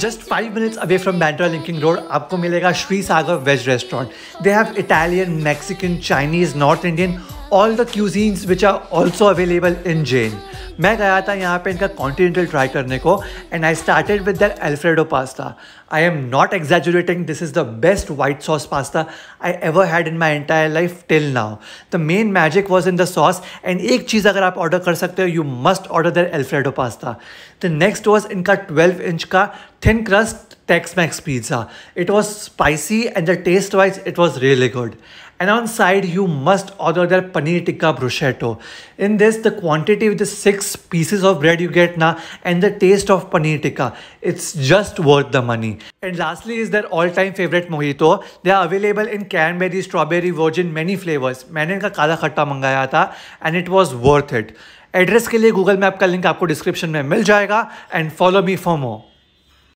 just five minutes away from Bandra linking road आपको मिलेगा Shri Sagar veg restaurant they have Italian Mexican Chinese north Indian all the cuisines which are also available in Jain मैं गया था यहाँ पे इनका continental try करने को and I started with the Alfredo pasta I am not exaggerating this is the best white sauce pasta I ever had in my entire life till now the main magic was in the sauce and एक चीज़ अगर आप order कर सकते हो you must order the Alfredo pasta the next was इनका twelve inch का thin crust Tex Mex pizza it was spicy and the taste wise it was really good and on side you must order the paneer tikka bruschetta in this the quantity with six pieces of bread you get ना and the taste of paneer tikka it's just worth the money and lastly is the all time favourite mojito they are available in cranberry strawberry virgin many flavours मैंने इनका काला खट्टा मंगाया था and it was worth it address के लिए Google map का link आपको डिस्क्रिप्शन में मिल जाएगा and follow me for more